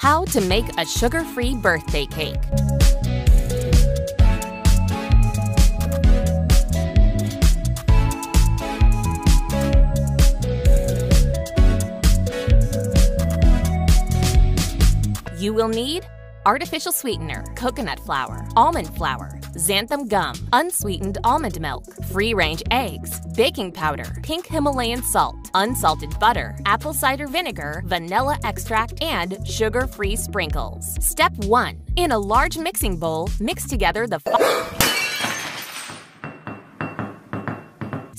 How to make a sugar-free birthday cake. You will need artificial sweetener, coconut flour, almond flour, xanthan gum, unsweetened almond milk, free range eggs, baking powder, pink Himalayan salt, unsalted butter, apple cider vinegar, vanilla extract, and sugar free sprinkles. Step 1. In a large mixing bowl, mix together the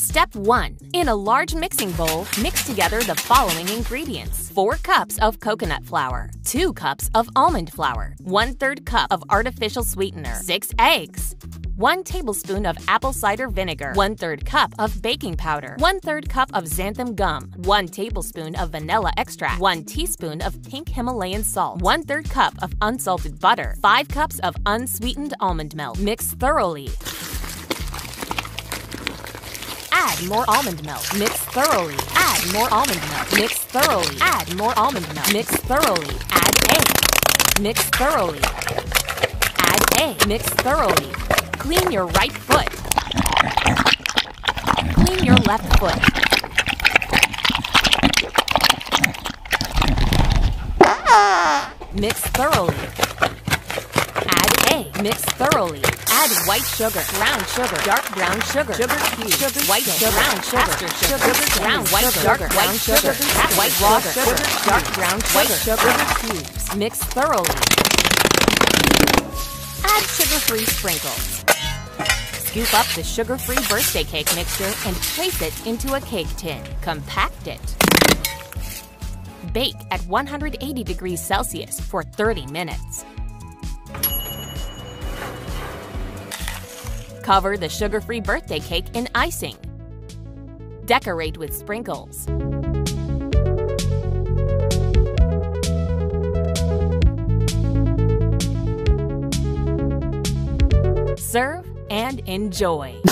Step 1. In a large mixing bowl, mix together the following ingredients 4 cups of coconut flour, 2 cups of almond flour, 1 3rd cup of artificial sweetener, 6 eggs, 1 tablespoon of apple cider vinegar, 1 3rd cup of baking powder, 1 3rd cup of xanthan gum, 1 tablespoon of vanilla extract, 1 teaspoon of pink Himalayan salt, 1 3rd cup of unsalted butter, 5 cups of unsweetened almond milk. Mix thoroughly. More almond milk. Mix thoroughly. Add more almond milk. Mix thoroughly. Add more almond milk. Mix thoroughly. Add egg. Mix thoroughly. Add egg. Mix thoroughly. Clean your right foot. Clean your left foot. Mix thoroughly. Mix thoroughly. Add white sugar, brown sugar, dark brown sugar, sugar cubes, sugar, white sugar, brown sugar, sugar, sugar, brown, white sugar, brown sugar, white raw sugar, dark brown white sugar cubes. Mix thoroughly. Add sugar-free sprinkles. Scoop up the sugar-free birthday cake mixture and place it into a cake tin. Compact it. Bake at 180 degrees Celsius for 30 minutes. Cover the sugar-free birthday cake in icing. Decorate with sprinkles. Serve and enjoy.